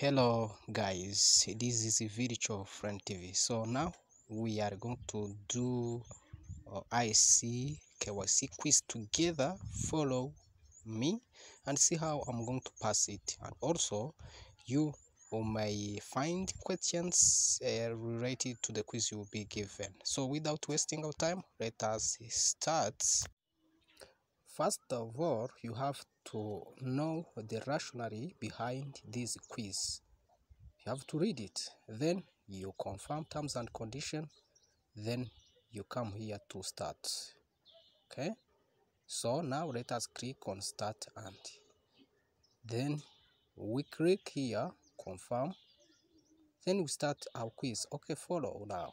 hello guys. This is virtual friend tv so now we are going to do uh, ice kyc quiz together. Follow me and see how i'm going to pass it. And also you may find questions uh, related to the quiz you will be given. So without wasting our time let us start. First of all, you have to know the rationale behind this quiz. You have to read it. Then you confirm terms and conditions. Then you come here to start. Okay. So now let us click on start and then we click here confirm. Then we start our quiz. Okay, follow now.